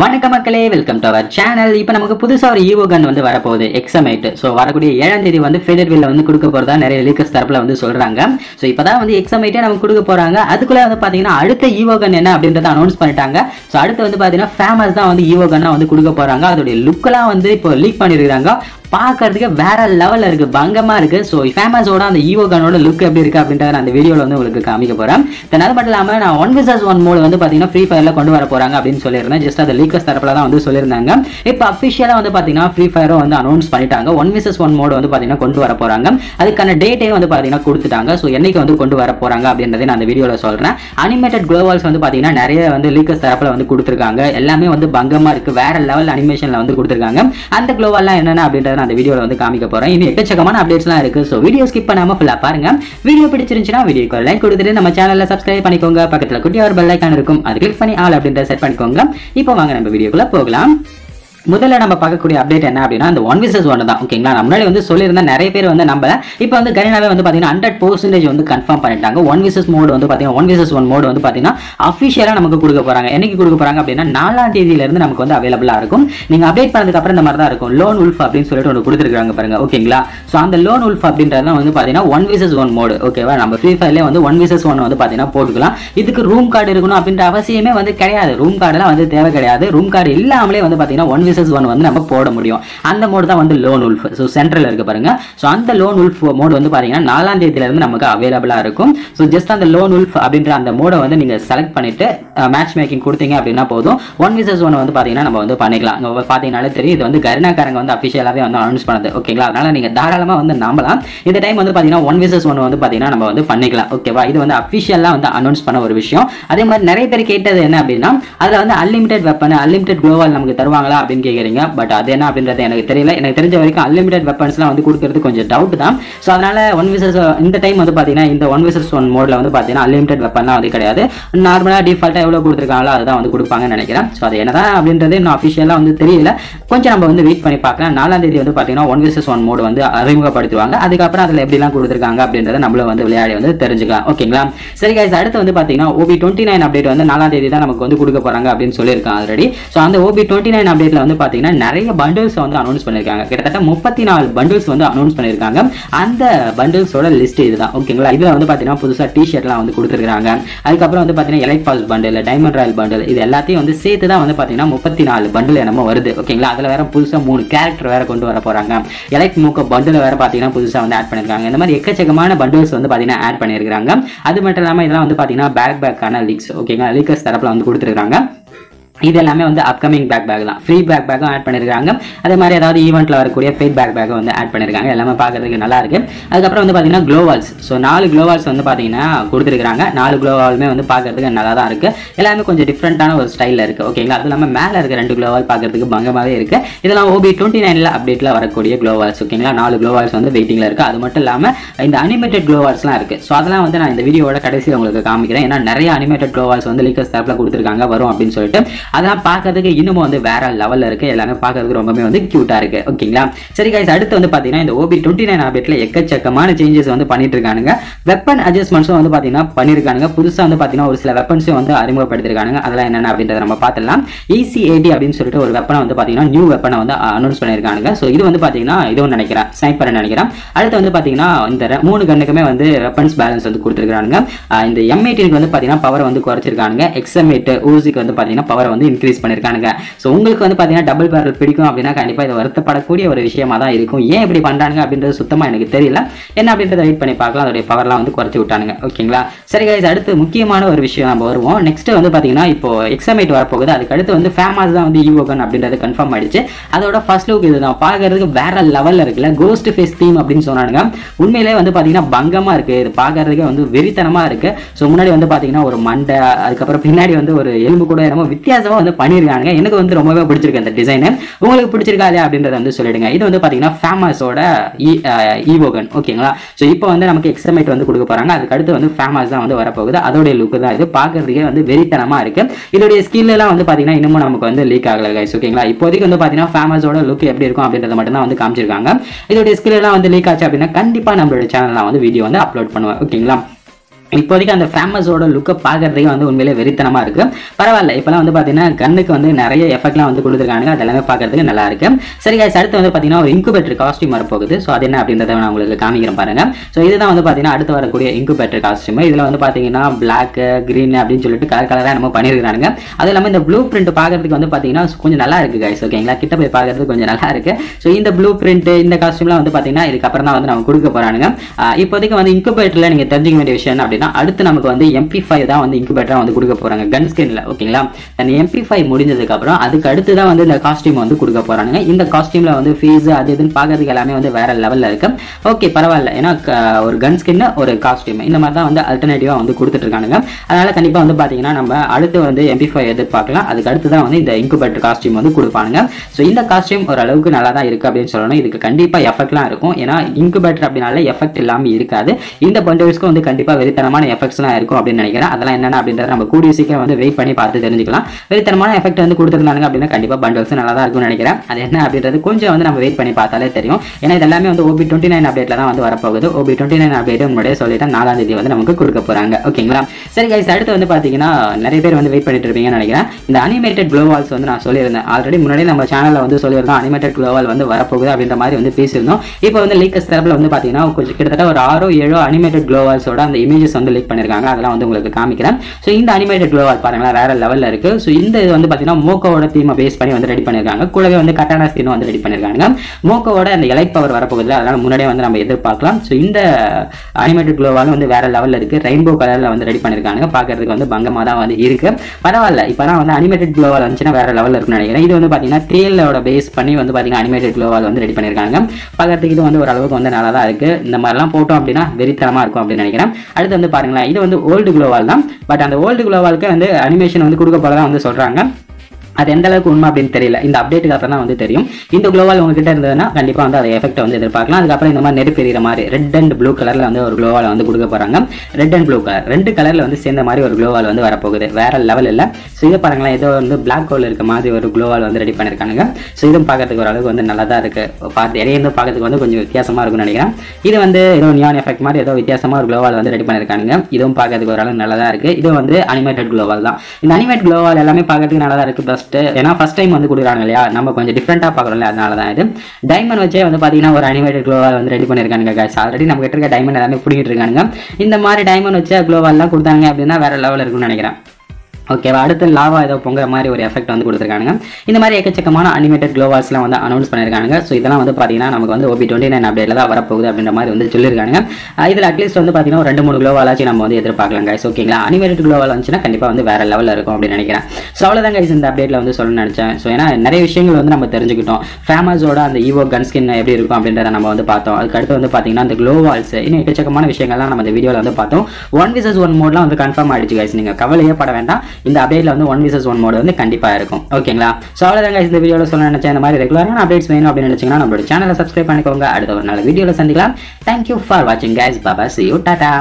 வணக்க மக்களே welcome to our channel இப்போ நமக்கு புதுசா ஒரு ஈவோ கன் வந்து வரப்போகுது எக்ஸமைட் ஸோ வரக்கூடிய ஏழாம் தேதி வந்து ஃபெதர்வில் வந்து கொடுக்க போறதா நிறைய லீக்கர்ஸ் தரப்புல வந்து சொல்றாங்க. ஸோ இப்பதான் வந்து எக்ஸமைட்டே நமக்கு கொடுக்க போறாங்க. அதுக்குள்ள வந்து பாத்தீங்கன்னா அடுத்த ஈவோ கன் என்ன அப்படின்றத அனௌன்ஸ் பண்ணிட்டாங்க. ஸோ அடுத்து வந்து பாத்தீங்கன்னா ஃபேமஸ் தான் வந்து ஈவோ கன்னா வந்து கொடுக்க போறாங்க. அதோடைய லுக்கெல்லாம் வந்து இப்போ லீக் பண்ணிருக்காங்க பார்க்கறதுக்கு வேற லெவல்ல இருக்கு. பங்கமா இருக்கு. ஸோ ஃபேமஸோட அந்த ஈவோ கனோட லுக் எப்படி இருக்கு அப்படின்றத நான் அந்த வீடியோவில் வந்து உங்களுக்கு காமிக்க போறேன். தென் அது மட்டும் இல்லாம நான் ஒன் விசஸ் ஒன் மோடு வந்து பார்த்தீங்கன்னா ஃப்ரீ ஃபயரில் கொண்டு வர போறாங்க அப்படின்னு சொல்லியிருந்தேன். ஜஸ்ட் அந்த லீக்கர்ஸ் தரப்பில் தான் வந்து சொல்லியிருந்தாங்க. இப்போ அஃபிஷியலாக வந்து பாத்தீங்கன்னா ஃப்ரீ ஃபயரும் வந்து அனௌன்ஸ் பண்ணிட்டாங்க. ஒன் விசஸ் ஒன் மோடு வந்து பாத்தீங்கன்னா கொண்டு வர போறாங்க. அதுக்கான டேட்டே வந்து பாத்தீங்கன்னா கொடுத்துட்டாங்க. ஸோ என்னைக்கு வந்து கொண்டு வர போறாங்க அப்படின்றத நான் அந்த வீடியோல சொல்றேன். அனிமேட்டட் குளோவல்ஸ் வந்து பாத்தீங்கன்னா நிறைய வந்து லீக்கர்ஸ் தரப்புல வந்து கொடுத்துருக்காங்க. எல்லாமே வந்து பங்கமா இருக்கு. வேற லெவல் அனிமேஷன்ல வந்து கொடுத்துருக்காங்க. அந்த குளோவல்லாம் என்னென்ன அப்படின்றத நான் அந்த வீடியோல வந்து காமிக்க போறேன். இன்னும் எக்கச்சக்கமான அப்டேட்ஸ்லாம் இருக்கு. ஸோ வீடியோ ஸ்கிப் பண்ணாமல் ஃபுல்லாக பாருங்க. வீடியோ பிடிச்சிருந்துச்சுன்னா வீடியோக்கு லைக் கொடுத்துட்டு நம்ம சேனல்ல சப்ஸ்கிரைப் பண்ணிக்கோங்க. பக்கத்துல குட்டி ஒரு பெல் ஐக்கான் இருக்கும். அது கிளிக் பண்ணி ஆல் அப்படின்றத செட் பண்ணிக்கோங்க. இப்போ வாங்க நம்ம வீடியோக்குள்ளே போகலாம். முதல்ல நம்ம பார்க்கக்கூடிய அப்டேட் என்ன அப்படின்னா அந்த ஒன் விசஸ் ஒன் தான். ஓகேங்களா முன்னாடி வந்து சொல்லியிருந்தா நிறைய பேர் வந்து நம்ம இப்போ வந்து கரீனாவே வந்து பார்த்தீங்கன்னா ஹண்ட்ரட் பர்சன்டேஜ் வந்து கன்ஃபார்ம் பண்ணிட்டாங்க. ஒன் விசஸ் மோடு வந்து பார்த்தீங்கன்னா ஒன் விசஸ் ஒன் மோடு வந்து பார்த்தீங்கன்னா அஃபிஷியலாக நமக்கு கொடுக்க போறாங்க. என்னைக்கு கொடுக்க போறாங்க அப்படின்னா நாலாம் தேதியிலிருந்து நமக்கு வந்து அவைலபிளாக இருக்கும். நீங்கள் அப்டேட் பண்ணதுக்கு அப்புறம் இந்த மாதிரி தான் இருக்கும். லோன் உல்ஃப் அப்படின்னு சொல்லிட்டு ஒன்று கொடுத்துருக்காங்க பாருங்க. ஓகேங்களா ஸோ அந்த லோன் உல்ஃப் அப்படின்றது வந்து பார்த்தீங்கன்னா ஒன் விசஸ் ஒன் மோடு ஓகேவா நம்ம ஃப்ரீ ஃபயர்லேயே வந்து ஒன் விசஸ் ஒன் வந்து பார்த்தீங்கன்னா போட்டுக்கலாம். இதுக்கு ரூம் கார்டு இருக்கணும் அப்படின்ற அவசியமே வந்து கிடையாது. ரூம் கார்டுலாம் வந்து தேவை கிடையாது. ரூம் கார்டு இல்லாமலே வந்து பார்த்தீங்கன்னா ஒன் விசஸ் ஒன் வந்து நம்ம போட முடியும். அந்த மோடு தான் வந்து லோன் உல்ஃப் ஸோ சென்ட்ரல் இருக்கு பாருங்க. ஸோ அந்த லோன் உல்ஃப் மோடு வந்து பாத்தீங்கன்னா நாலாம் தேதியிலிருந்து நமக்கு அவைலபிளாக இருக்கும். ஸோ ஜஸ்ட் அந்த லோன் உல்ஃப் அப்படின்ற அந்த மோடை வந்து நீங்கள் செலக்ட் பண்ணிட்டு மேட்ச் மேக்கிங் கொடுத்தீங்க அப்படின்னா போதும். ஒன் விசஸ் ஒன் வந்து பாத்தீங்கன்னா நம்ம வந்து பண்ணிக்கலாம். இங்க தெரியும். இது வந்து கருணாக்காரங்க வந்து அஃபிஷியலாகவே வந்து அனௌன்ஸ் பண்ணது. ஓகேங்களா அதனால நீங்கள் தாராளமாக வந்து நம்பலாம். இந்த டைம் வந்து பார்த்தீங்கன்னா ஒன் விசஸ் ஒன் வந்து பார்த்தீங்கன்னா நம்ம வந்து பண்ணிக்கலாம். ஓகேவா இது வந்து அஃபிஷியலாக வந்து அனௌன்ஸ் பண்ண ஒரு விஷயம். அதே மாதிரி நிறைய பேர் கேட்டது என்ன அப்படின்னா அதில் வந்து அன்லிமிடெட் வெப்பன் அன்லிமிடெட் குளோவால் நமக்கு தருவாங்களா அப்படின்னு கேட்குறீங்க பட் அது என்ன அப்படின்றது எனக்கு தெரியல. எனக்கு தெரிஞ்ச வரைக்கும் அன்லிமிடெட் வெப்பன்ஸ்லாம் வந்து கொடுக்கறது கொஞ்சம் டவுட் தான். ஸோ அதனால ஒன் விசஸ் இந்த டைம் வந்து பார்த்தீங்கன்னா இந்த ஒன் விசஸ் ஒன் மோடில் வந்து பார்த்தீங்கன்னா அன்லிமிடெட் வெப்பன்லாம் வந்து கிடையாது. நார்மலாக டிஃபால்ட்டாக எவ்வளோ கொடுத்துருக்காங்களோ அதுதான் வந்து கொடுப்பாங்கன்னு நினைக்கிறேன். ஸோ அது என்னதான் அப்படின்றது இன்னும் அஃபிஷியலாக வந்து தெரியல. கொஞ்சம் நம்ம வந்து வெயிட் பண்ணி பார்க்கலாம். நாலாம் தேதி வந்து பார்த்தீங்கன்னா ஒன் விசஸ் ஒன் மோடு வந்து அறிமுகப்படுத்துவாங்க. அதுக்கப்புறம் அதில் எப்படிலாம் கொடுத்துருக்காங்க அப்படின்றத நம்மளும் வந்து விளையாடி வந்து தெரிஞ்சுக்கலாம். ஓகேங்களா? சரி கைஸ் அடுத்து வந்து பார்த்தீங்கன்னா ஓபி டுவெண்ட்டி நைன் அப்டேட் வந்து நாலாம் தேதி தான் நமக்கு வந்து கொடுக்க போகிறாங்க அப்படின்னு சொல்லியிருக்காங்க ஆல்ரெடி ஸோ அந்த ஓபி டுவெண்ட்டி நைன் அப்டேட்டில் வந்து பார்த்தீங்கன்னா நிறைய பண்டில்ஸ் வந்து அனௌன்ஸ் பண்ணியிருக்காங்க கிட்டத்தட்ட முப்பத்தி நாலு பண்டில்ஸ் வந்து அனௌன்ஸ் பண்ணியிருக்காங்க அந்த பண்டில்ஸோட லிஸ்ட் இதுதான். ஓகேங்களா இதில் வந்து பார்த்தீங்கன்னா புதுசாக டிஷர்ட்லாம் வந்து கொடுத்துருக்காங்க அதுக்கப்புறம் வந்து பார்த்தீங்கன்னா elite pass bundle diamond royal bundle இது எல்லாத்தையும் வந்து சேர்த்து தான் வந்து பார்த்தீங்கன்னா முப்பத்தி நாலு பண்டில் என்னமோ வருது. ஓகேங்களா அதில் வேற புதுசாக மூணு கேரக்டர் வேற கொண்டு வர போறாங்க. எலைட் மூக்க பண்டில் வேற பார்த்தீங்கன்னா புதுசாக வந்து ஆட் பண்ணியிருக்காங்க இந்த மாதிரி எக்கச்சக்கமான பண்டில்ஸ் வந்து பார்த்தீங்கன்னா ஆட் பண்ணியிருக்காங்க அது மட்டும் இல்லாமல் இதெல்லாம் வந்து பார்த்தீங்கன்னா பேக் பேக்கான லீக்ஸ் ஓகேங்களா லீக்கர்ஸ் தரப்பில் வந்து கொடுத்துருக்காங்க இது எல்லாமே வந்து அப்கமிங் பேக் பேக் தான். ஃப்ரீ பேக் பேக்கும் ஆட் பண்ணியிருக்காங்க அதே மாதிரி ஏதாவது ஈவெண்ட்டில் வரக்கூடிய பெய்ட் பேக் பேக்கும் வந்து ஆட் பண்ணியிருக்காங்க எல்லாமே பார்க்கறதுக்கு நல்லா இருக்கு. அதுக்கப்புறம் வந்து பார்த்தீங்கன்னா க்ளோவால்ஸ் ஸோ நாலு க்ளோவால்ஸ் வந்து பார்த்தீங்கன்னா கொடுத்துருக்காங்க நாலு க்ளோவாலுமே வந்து பார்க்கறதுக்கு நல்லா தான் இருக்கு. எல்லாமே கொஞ்சம் டிஃப்ரெண்ட்டான ஒரு ஸ்டைலில் இருக்கு. ஓகேங்களா அது இல்லாமல் மேலே இருக்க ரெண்டு க்ளோவால் பார்க்கறதுக்கு பங்கமாகவே இருக்கு. இதெல்லாம் ஓபி டுவெண்ட்டி நைனில் அப்டேட்டில் வரக்கூடிய க்ளோவால்ஸ் ஓகேங்களா நாலு க்ளோவால்ஸ் வந்து வெயிட்டிங்கில் இருக்கு. அது மட்டும் இல்லாமல் இந்த அனிமேட்டட் க்ளோவால்ஸ்லாம் இருக்கு. ஸோ அதெல்லாம் வந்து நான் இந்த வீடியோட கடைசியில் உங்களுக்கு காமிக்கிறேன். ஏன்னா நிறைய அனிமேட்டட் க்ளோவால்ஸ் வந்து லீக்கர்ஸ் தரப்பில் கொடுத்துருக்காங்க. வரும் அப்படின்னு சொல்லிட்டு. அதெல்லாம் பார்க்கறதுக்கு இன்னமும் வந்து வேற லெவல்ல இருக்கு. எல்லாமே பார்க்கறதுக்கு ரொம்பவே வந்து க்யூட்டாக இருக்கு. ஓகேங்களா? சரி கைஸ் அடுத்து வந்து பாத்தீங்கன்னா இந்த ஓபி டுவெண்ட்டி நைன் எக்கச்சக்கமான சேஞ்சஸ் வந்து பண்ணிட்டு இருக்கானுங்க வெப்பன் அட்ஜஸ்ட்மெண்ட்ஸும் வந்து பாத்தீங்கன்னா பண்ணிருக்கானுங்க. புதுசா வந்து பாத்தீங்கன்னா ஒரு சில வெப்பன்ஸும் வந்து அறிமுகப்படுத்திருக்கானுங்க. அதெல்லாம் என்னென்ன அப்படின்றத நம்ம பார்த்துலாம் இசிஏடி அப்படின்னு சொல்லிட்டு ஒரு வெப்பனை வந்து பாத்தீங்கன்னா நியூ வெப்பனை வந்து அனௌன்ஸ் பண்ணிருக்கானுங்க. ஸோ இது வந்து பாத்தீங்கன்னா இதுவும் நினைக்கிறேன். ஸ்னைப்பர் நினைக்கிறேன். அடுத்து வந்து பாத்தீங்கன்னா இந்த மூணு கண்ணுக்குமே வந்து வெப்பன்ஸ் பேலன்ஸ் வந்து கொடுத்துருக்கானுங்க. இந்த எம் எயிட்டீனுக்கு வந்து பாத்தீங்கன்னா பவர் வந்து குறைச்சிருக்கானுங்க. எக்ஸ்எம் எயிட் ஊசிக்கு வந்து பாத்தீங்கன்னா பவர் வந்து இன்க்ரீஸ் பண்ணியிருக்கானுங்க ஸோ உங்களுக்கு வந்து பாத்தீங்கன்னா டபுள் பேரல் பிடிக்கும் அப்படின்னா கண்டிப்பா இது வருத்தப்படக்கூடிய ஒரு விஷயமா தான் இருக்கும். ஏன் இப்படி பண்றாங்க அப்படின்றது சுத்தமா எனக்கு தெரியல. என்ன அப்படின்றத வெயிட் பண்ணி பார்க்கலாம். அதோடைய பவர்லாம் வந்து குறைச்சி விட்டானுங்க. ஓகேங்களா சரி கைஸ் அடுத்து முக்கியமான ஒரு விஷயம் நம்ம வருவோம். நெக்ஸ்ட் வந்து பாத்தீங்கன்னா இப்போ எக்ஸாமேட் வரப்போகுது. அதுக்கு அடுத்து வந்து ஃபேமஸ் தான் வந்து ஈவோகன் அப்படின்றது கன்ஃபார்ம் ஆயிடுச்சு. அதோட ஃபர்ஸ்ட் லுக் இதுதான் பார்க்கறதுக்கு வேற லெவல்ல இருக்குல்ல. கோஸ்ட் ஃபேஸ் தீம் அப்படின்னு சொன்னானுங்க. உண்மையிலே வந்து பாத்தீங்கன்னா பங்கமா இருக்கு. இது பார்க்கறதுக்கே வந்து வெறித்தனமா இருக்கு. ஸோ முன்னாடி வந்து பாத்தீங்கன்னா ஒரு மண்டை அதுக்கப்புறம் பின்னாடி வந்து ஒரு எலும்பு கூட என்னமோ வித்தியாசமா வந்து பண்ணியிருக்காங்க எனக்கு வந்து ரொம்பவே பிடிச்சிருக்கு அந்த டிசைனு உங்களுக்கு பிடிச்சிருக்காது அப்படின்றத வந்து சொல்லிடுங்க. இது வந்து பாத்தீங்கன்னா ஃபேமஸோட ஈவோகன் ஓகேங்களா ஸோ இப்போ வந்து நமக்கு எக்ஸ்ட்ரமேட் வந்து கொடுக்க போறாங்க. அதுக்கு அடுத்து வந்து ஃபேமஸ் தான் வந்து வரப்போகுது. அதோடைய லுக் தான் இது. பார்க்குறதுக்கே வந்து வெறித்தனமா இருக்கு. இதோடைய ஸ்கில்லாம் வந்து பார்த்தீங்கன்னா இன்னமும் நமக்கு வந்து லீக் ஆகல கைஸ் ஓகேங்களா இப்போதைக்கு வந்து பாத்தீங்கன்னா ஃபேமஸோட லுக் எப்படி இருக்கும் அப்படின்றத மட்டும் தான் வந்து காமிச்சிருக்காங்க. இதோடைய ஸ்கில்லாம் வந்து லீக் ஆச்சு அப்படின்னா கண்டிப்பா நம்மளோட சேனல்ல வந்து வீடியோ வந்து அப்லோட் பண்ணுவேன். ஓகேங்களா இப்போதைக்கு அந்த ஃபேமஸோட லுக்கை பார்க்கறதுக்கு வந்து உண்மையிலே வெறித்தனமா இருக்கு. பரவாயில்ல இப்போலாம் வந்து பார்த்தீங்கன்னா கண்ணுக்கு வந்து நிறைய எஃபெக்ட்லாம் வந்து கொடுத்துருக்காங்க அது எல்லாமே பார்க்கறதுக்கு நல்லா இருக்கு. சரி கைஸ் அடுத்து வந்து பார்த்தீங்கன்னா ஒரு இன்குபேட்டர் காஸ்டியூம் வரப்போகுது. ஸோ அது என்ன அப்படின்றத நான் உங்களுக்கு காமிக்கிறேன் பாருங்க. ஸோ இதுதான் வந்து பார்த்தீங்கன்னா அடுத்து வரக்கூடிய இன்குபேட்டர் காஸ்டியூம் இதில் வந்து பார்த்தீங்கன்னா பிளாக் க்ரீன் அப்படின்னு சொல்லிட்டு கலர் கலராக நம்ம பண்ணியிருக்காங்க அது இல்லாமல் இந்த ப்ளூ பிரிண்ட் பார்க்கறதுக்கு வந்து பார்த்தீங்கன்னா கொஞ்சம் நல்லா இருக்கு கைஸ் ஓகேங்களா கிட்ட போய் பார்க்கறதுக்கு கொஞ்சம் நல்லா இருக்கு. ஸோ இந்த ப்ளூ பிரிண்ட் இந்த காஸ்டியூம்லாம் வந்து பார்த்தீங்கன்னா இதுக்கப்புறம் தான் வந்து நம்ம கொடுக்க போறானுங்க. இப்போதைக்கு வந்து இன்குபேட்டரில் நீங்கள் தெரிஞ்சுக்க வேண்டிய விஷயம் என்ன அப்படின்னா அடுத்து நமக்கு வந்து எம்பி ஃபைவ் தான் வந்து இன்குபேட்டராக வந்து கொடுக்க போறாங்க. கன் ஸ்கின்ல ஓகேங்களா அந்த எம்பி ஃபைவ் முடிஞ்சதுக்கு அப்புறம் அதுக்கு அடுத்து தான் வந்து இந்த காஸ்டியூம் வந்து கொடுக்க போகிறாங்க இந்த காஸ்டியூமில் வந்து ஃபீஸ் அது இதுன்னு பார்க்கறதுக்கு எல்லாமே வந்து வேற லெவலில் இருக்கு. ஓகே பரவாயில்ல. ஏன்னா ஒரு கன் ஸ்கின் ஒரு காஸ்டியூம் இந்த மாதிரி தான் வந்து அல்டர்னேட்டிவாக வந்து கொடுத்துட்டு இருக்கானுங்க. அதனால கண்டிப்பா வந்து பாத்தீங்கன்னா நம்ம அடுத்து வந்து எம்பி ஃபைவ் எதிர்பார்க்கலாம். அதுக்கு அடுத்து தான் வந்து இந்த இன்குபேட்டர் காஸ்டியூம் வந்து கொடுப்பானுங்க. ஸோ இந்த காஸ்டியூம் ஓரளவுக்கு நல்லா தான் இருக்கு அப்படின்னு சொல்லணும். இதுக்கு கண்டிப்பா எஃபெக்ட்லாம் இருக்கும். ஏன்னா இன்குபேட்டர் அப்படின்னால எஃபெக்ட் இல்லாமல் இருக்காது. இந்த பண்டல்ஸ்க்கும் வந்து கண்டிப்பா வெறித்தனமான எஃபெக்ட்ஸ்லாம் இருக்கும் அப்படின்னு நினைக்கிறேன். அதெல்லாம் என்னென்ன அப்படின்றத நம்ம கூடிய சீக்கிரம் வந்து வெயிட் பண்ணி பார்த்து தெரிஞ்சுக்கலாம். வெறித்தனமான எஃபெக்ட் வந்து கொடுத்துருந்தாங்க அப்படின்னா கண்டிப்பாக பண்டல்ஸ் நல்லா தான் இருக்கும்னு நினைக்கிறேன். அது என்ன அப்படின்றது கொஞ்சம் வந்து நம்ம வெயிட் பண்ணி பார்த்தாலே தெரியும். ஏன்னா இது எல்லாமே வந்து ஓபி டுவெண்ட்டி நைன் அப்டேட்ல தான் வந்து வரப்போகுது. ஓபி டுவெண்ட்டி நைன் அப்டேட் முன்னாடியே சொல்லிட்டு நாலாம் தேதி வந்து நமக்கு கொடுக்க போறாங்க. ஓகேங்களா சரி கைஸ் அடுத்து வந்து பாத்தீங்கன்னா நிறைய பேர் வந்து வெயிட் பண்ணிட்டு இருப்பீங்கன்னு நினைக்கிறேன். இந்த அனிமேட்டட் க்ளோவால்ஸ் வந்து நான் சொல்லியிருந்தேன். ஆல்ரெடி முன்னாடி நம்ம சேனல்ல வந்து சொல்லியிருந்தோம் அனிமேட்டட் க்ளோவால் வந்து வரப்போகுது அப்படின்ற மாதிரி வந்து பேசியிருந்தோம். இப்போ வந்து லீக்கஸ் தரப்புல வந்து பாத்தீங்கன்னா கொஞ்சம் கிட்டத்தட்ட ஒரு ஆறோ ஏழோ அனிமேட்டட் க்ளோவால்ஸோட அந்த இமேஜஸ் வந்து லீக் பண்ணியிருக்காங்க அதெல்லாம் வந்து உங்களுக்கு காமிக்கிறேன். ஸோ இந்த அனிமேட்டட் க்ளோவால் பாருங்களேன் வேற லெவல்ல இருக்கு. ஸோ இந்த இது வந்து பாத்தீங்கன்னா மோக்கோட தீமை பேஸ் பண்ணி வந்து ரெடி பண்ணியிருக்காங்க கூடவே வந்து கட்டானா சீனும் வந்து ரெடி பண்ணியிருக்காங்க மோக்கோட அந்த எலைட் பவர் வரப்போகுது அதனால முன்னாடியே வந்து நம்ம எதிர்பார்க்கலாம். ஸோ இந்த அனிமேட்டட் க்ளோவாலும் வந்து வேற லெவல்ல இருக்கு. ரெயின்போ கலர்ல வந்து ரெடி பண்ணிருக்காங்க. பார்க்கறதுக்கு வந்து பங்கமாக தான் வந்து இருக்கு. பரவாயில்ல. இப்பதான் வந்து அனிமேட்டட் க்ளோவால் வந்துச்சுன்னா வேற லெவலில் இருக்கும்னு நினைக்கிறேன். இது வந்து பாத்தீங்கன்னா த்ரீலோட பேஸ் பண்ணி வந்து பாத்தீங்கன்னா அனிமேட்டட் க்ளோவால் வந்து ரெடி பண்ணிருக்காங்க. பார்க்கறதுக்கு இது வந்து ஓரளவுக்கு வந்து நல்லா தான் இருக்கு. இந்த மாதிரிலாம் போட்டோம் அப்படின்னா வெறித்தனமாக இருக்கும் அப்படின்னு நினைக்கிறேன். அடுத்து வந்து பாருங்களேன். இது வந்து ஓல்டு குளோவால் தான். பட் அந்த ஓல்டு குளோவாலுக்கு வந்து அனிமேஷன் வந்து கொடுக்க போகிறதா வந்து சொல்றாங்க. அது எந்த அளவுக்கு உண்மை அப்படின்னு தெரியல. இந்த அப்டேட்டுக்கு அப்புறம் தான் வந்து தெரியும். இந்த குளோவால் உங்ககிட்ட இருந்ததுன்னா கண்டிப்பா வந்து அதை எஃபெக்ட் வந்து எதிர்பார்க்கலாம். அதுக்கப்புறம் இந்த மாதிரி நெருப்பெறிகிற மாதிரி ரெட் அண்ட் ப்ளூ கலர்ல வந்து ஒரு குளோவால் வந்து கொடுக்க போறாங்க. ரெட் அண்ட் ப்ளூ கலர் ரெண்டு கலர்ல வந்து சேர்ந்த மாதிரி ஒரு குளோவால் வந்து வரப்போகுது. வேற லெவல் இல்ல. ஸோ இதை பாருங்களேன். ஏதோ வந்து பிளாக் ஹோல் இருக்க மாதிரி ஒரு குளோவால் வந்து ரெடி பண்ணிருக்காங்க ஸோ இதுவும் பார்க்கறதுக்கு ஓரளவுக்கு வந்து நல்லா தான் இருக்கு. பார்த்து இடையிருந்து பார்க்கறதுக்கு வந்து கொஞ்சம் வித்தியாசமா இருக்கும்னு நினைக்கிறேன். இது வந்து ஏதோ நியான் எஃபெக்ட் மாதிரி ஏதோ வித்தியாசமா ஒரு குளோவால் வந்து ரெடி பண்ணிருக்காங்க இதுவும் பார்க்கறதுக்கு ஓரளவுக்கு நல்லா தான் இருக்கு. இது வந்து அனிமேட்டட் குளோவால் தான். இந்த அனிமேட் குளோவால் எல்லாமே பார்க்கறதுக்கு நல்லா தான் இருக்கு. பெஸ்ட் ஏன்னா ஃபர்ஸ்ட் டைம் வந்து கொடுக்குறாங்க இல்லையா? நம்ம கொஞ்சம் டிஃப்ரெண்டா பார்க்குறோம்ல அதனால தான் இது. டைமண்ட் வச்சே வந்து பார்த்தீங்கன்னா ஒரு அனிமேட்டட் க்ளோவால் வந்து ரெடி பண்ணிருக்காங்க guys. ஆல்ரெடி நம்ம கிட்ட இருக்க டைமண்ட் எல்லாமே பிடிக்கிட்டு இருக்கானுங்க. இந்த மாதிரி டைமண்ட் வச்சு க்ளோவால்லாம் கொடுத்தாங்க அப்படின்னா வேற லெவலில் இருக்கும்னு நினைக்கிறேன். ஓகேவா அடுத்து லாவா ஏதோ பொங்குற மாதிரி ஒரு எஃபெக்ட் வந்து கொடுத்துருக்காங்க இந்த மாதிரி எக்கச்சக்கமான அனிமேட்டட் க்ளோவால்ஸ்லாம் வந்து அனௌன்ஸ் பண்ணியிருக்காங்க ஸோ இதெல்லாம் வந்து பார்த்தீங்கன்னா நமக்கு வந்து ஓபி டுவெண்ட்டி நைன் அப்டேட்ல தான் வரப்போகுது அப்படின்ற மாதிரி வந்து சொல்லியிருக்காங்க இதில் இதுல அட்லீஸ்ட் வந்து பார்த்தீங்கன்னா ஒரு ரெண்டு மூணு க்ளோவாலாச்சும் நம்ம வந்து எதிர்பார்க்கலாம் கைஸ் ஓகேங்களா அனிமேட்டட் க்ளோவால் வந்துச்சுன்னா கண்டிப்பாக வந்து வேற லெவலில் இருக்கும் அப்படின்னு நினைக்கிறேன். ஸோ அவ்வளோதான் கைஸ் இந்த அப்டேட்ல வந்து சொல்ல நினச்சேன். ஸோ ஏன்னா நிறைய விஷயங்கள் வந்து நம்ம தெரிஞ்சுக்கிட்டோம். ஃபேமஸோட அந்த ஈவோ கன் ஸ்கின் எப்படி இருக்கும் அப்படின்றத நம்ம வந்து பார்த்தோம். அதுக்கு அடுத்து வந்து பார்த்தீங்கன்னா அந்த க்ளோவால்ஸ் இன்னும் எக்கச்சக்கமான விஷயங்கள்லாம் நம்ம இந்த வீடியோவில் வந்து பார்த்தோம். ஒன் விசஸ் ஒன் மோட்லாம் வந்து கன்ஃபார்ம் ஆயிடுச்சு கைஸ் நீங்கள் கவலையே பட வேண்டாம். இந்த அப்டேட்ல வந்து ஒன் விசஸ் ஒன் மோட் வந்து கண்டிப்பா இருக்கும். ஓகேங்களா ஸோ அவ்வளோதான் இந்த வீடியோவில் சொல்ல நினைச்ச இந்த மாதிரி ரெகுலரான அப்டேட்ஸ் வேணும் அப்படின்னு நினைச்சீங்கன்னா நம்மளோட சேனலை சப்ஸ்கிரைப் பண்ணிக்கோங்க. அடுத்த ஒரு நல்ல வீடியோவில் சந்திக்கலாம். தேங்க்யூ ஃபார் வாட்சிங் guys. பாபா சி யூ you. டாடா